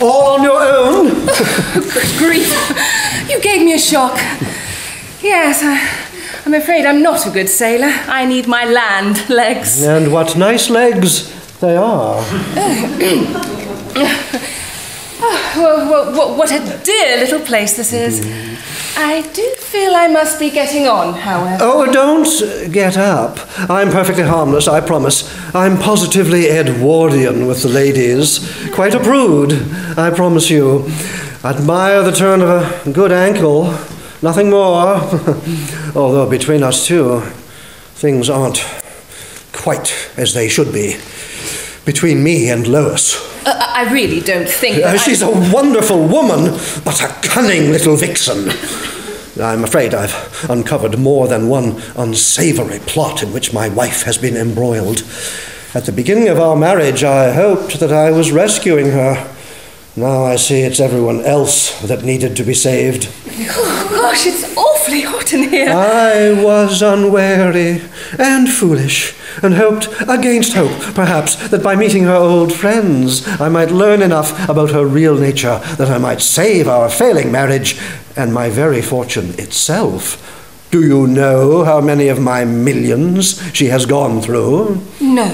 All on your own? Good grief. You gave me a shock. Yes, I, I'm afraid I'm not a good sailor. I need my land legs. And what nice legs they are. Oh, well, well, what a dear little place this is. I do feel I must be getting on, however. Oh, don't get up. I'm perfectly harmless, I promise. I'm positively Edwardian with the ladies. Quite a prude, I promise you. Admire the turn of a good ankle. Nothing more. Although between us two, things aren't quite as they should be. Between me and Lois. Uh, I really don't think Uh, she's a wonderful woman, but a cunning little vixen. I'm afraid I've uncovered more than one unsavory plot in which my wife has been embroiled. At the beginning of our marriage, I hoped that I was rescuing her. Now I see it's everyone else that needed to be saved. Oh, gosh, it's awfully hot in here. I was unwary and foolish, and hoped, against hope, perhaps, that by meeting her old friends, I might learn enough about her real nature that I might save our failing marriage and my very fortune itself. Do you know how many of my millions she has gone through? no.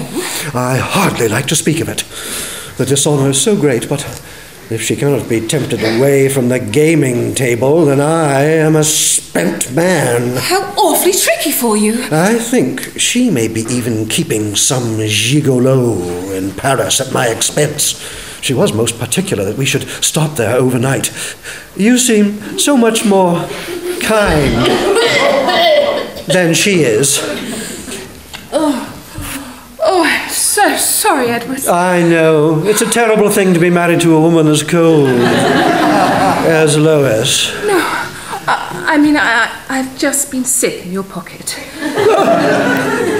I hardly like to speak of it. The dishonour is so great, but if she cannot be tempted away from the gaming table, then I am a spent man. How awfully tricky for you. I think she may be even keeping some gigolo in Paris at my expense. She was most particular that we should stop there overnight. You seem so much more kind than she is. Oh, so sorry, Edward. I know. It's a terrible thing to be married to a woman as cold as Lois. I, I mean, I, I've just been sick in your pocket.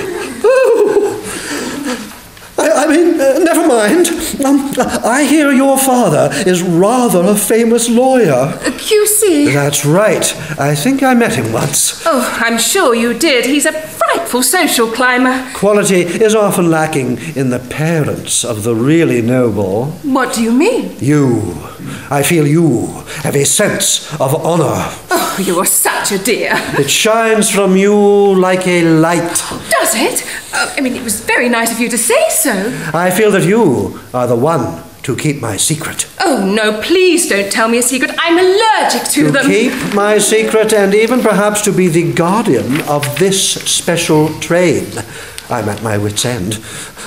I, mean, uh, never mind. Um, I hear your father is rather a famous lawyer. A QC. That's right. I think I met him once. Oh, I'm sure you did. He's a frightful social climber. Quality is often lacking in the parents of the really noble. What do you mean? You. I feel you have a sense of honor. Oh, you're such a dear. It shines from you like a light. Does it? Uh, I mean, it was very nice of you to say so. I feel that you are the one to keep my secret. Oh, no, please don't tell me a secret. I'm allergic to, them. To them. keep my secret and even perhaps to be the guardian of this special train. I'm at my wit's end.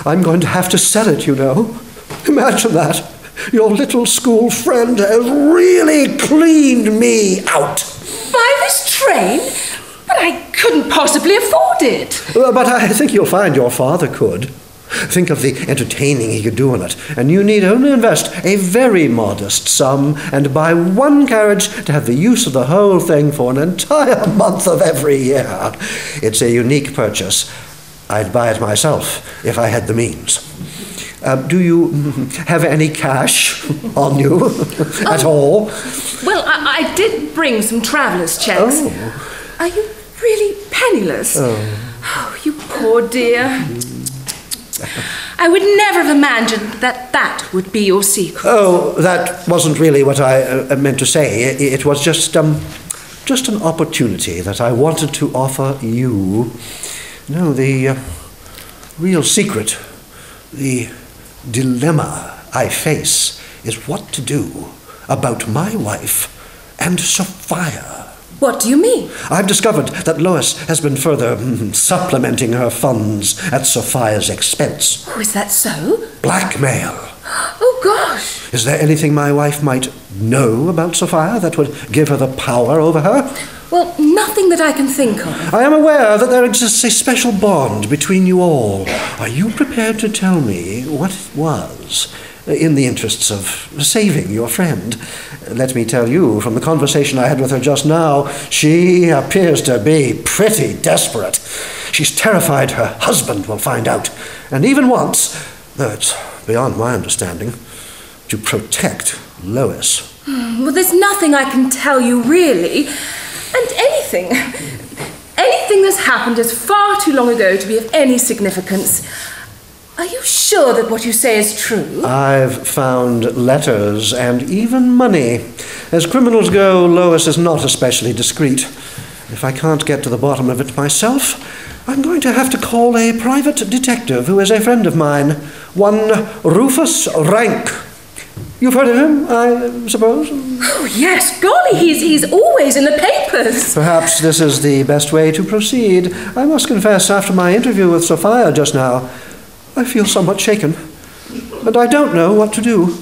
I'm going to have to sell it, you know. Imagine that. Your little school friend has really cleaned me out. By this train? But I couldn't possibly afford it. Uh, But I think you'll find your father could. Think of the entertaining he could do on it, and you need only invest a very modest sum and buy one carriage to have the use of the whole thing for an entire month of every year. It's a unique purchase. I'd buy it myself if I had the means. Uh, do you have any cash on you at all? Well, I, I did bring some traveller's checks. Oh. Are you really penniless? Oh. you poor dear. I would never have imagined that that would be your secret. Oh, that wasn't really what I uh, meant to say. It, it was just um, just an opportunity that I wanted to offer you. No, the uh, real secret, the dilemma I face is what to do about my wife and Sophia. What do you mean? I've discovered that Lois has been further mm, supplementing her funds at Sophia's expense. Oh, is that so? Blackmail. Oh, gosh. Is there anything my wife might know about Sophia that would give her the power over her? Well, nothing that I can think of. I am aware that there exists a special bond between you all. Are you prepared to tell me what it was, in the interests of saving your friend? Let me tell you, from the conversation I had with her just now, she appears to be pretty desperate. She's terrified her husband will find out, and even wants, though it's beyond my understanding, to protect Lois. Hmm, well, there's nothing I can tell you, really. And anything. Anything that's happened is far too long ago to be of any significance. Are you sure that what you say is true? I've found letters and even money. As criminals go, Lois is not especially discreet. If I can't get to the bottom of it myself, I'm going to have to call a private detective who is a friend of mine, one Rufus Rank. You've heard of him, I suppose? Oh, yes. Golly, he's, he's always in the papers. Perhaps this is the best way to proceed. I must confess, after my interview with Sophia just now, I feel somewhat shaken, and I don't know what to do.